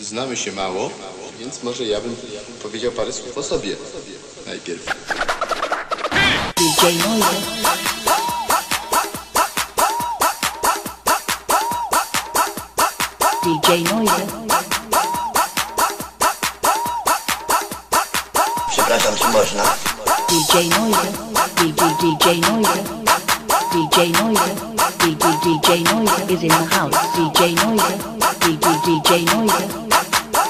znamy się mało, więc może ja bym powiedział parę słów o sobie najpierw. DJ Noise. DJ Noise. Przepraszam, czy można? DJ Noise. DJ DJ Noise. DJ Noise. DJ DJ Noise is in the house. DJ Noise. DJ DJ Noise.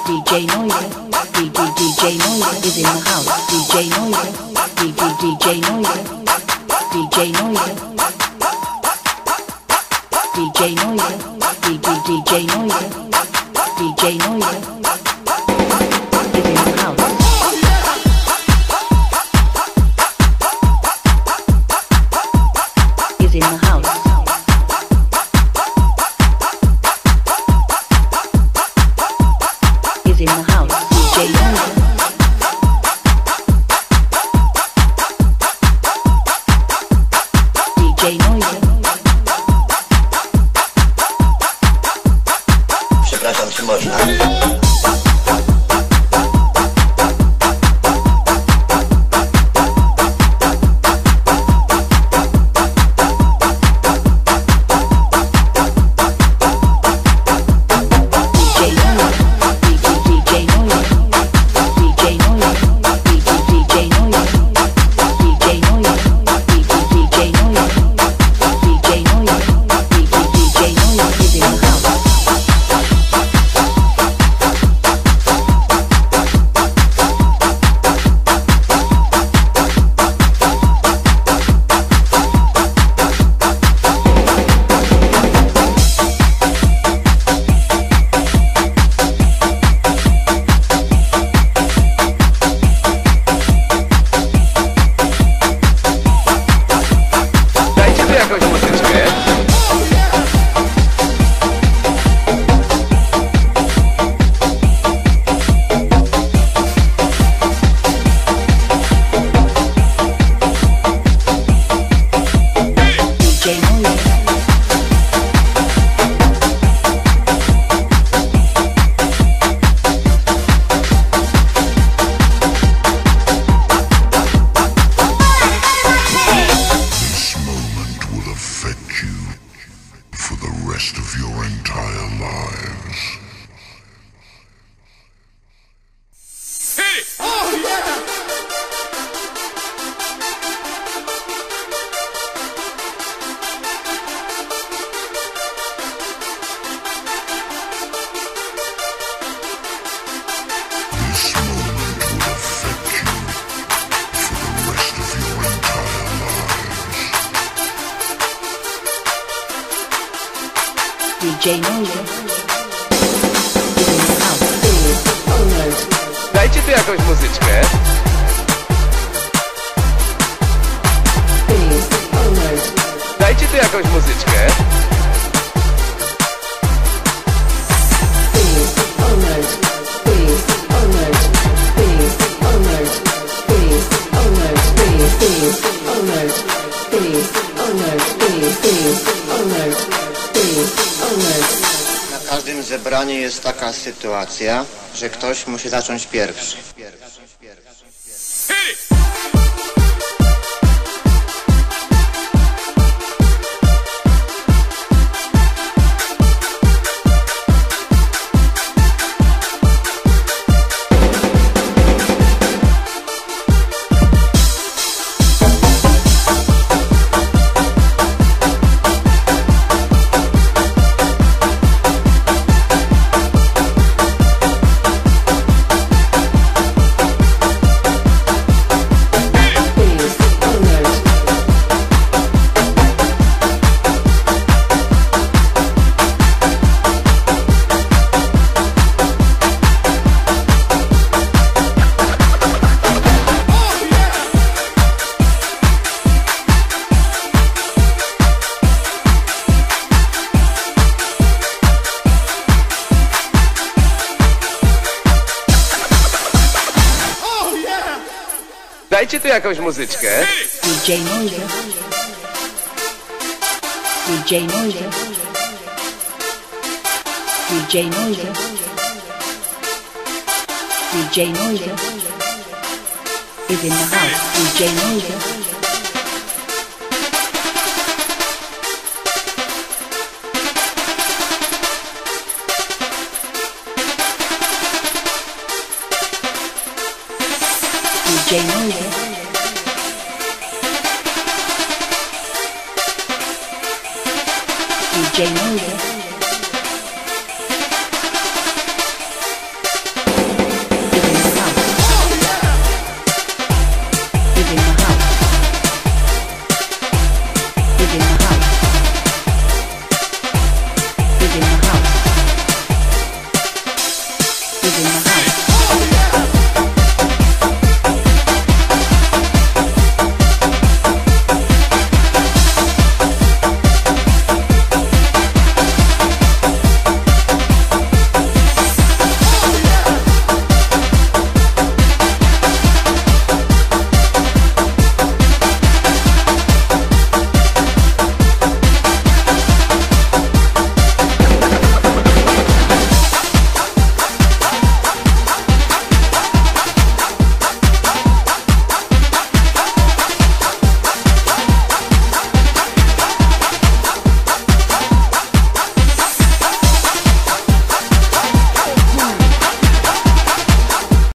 DJ Noise. DJ DJ Noise is in the house. DJ Noise. DJ DJ Noise. DJ Noise. DJ Noise. DJ DJ Noise. DJ Noise is in the house. Przepraszam, czy można? You for the rest of your entire lives. DJ. Dajcie tu jakąś muzyczkę. Dajcie tu jakąś muzyczkę. Na każdym zebraniu jest taka sytuacja, że ktoś musi zacząć pierwszy. Dajcie tu jakąś muzyczkę. DJ Noise. DJ Noise. DJ Noise. DJ Noiser is in the house. DJ Noiser. DJ Noiser. DJ Noiser.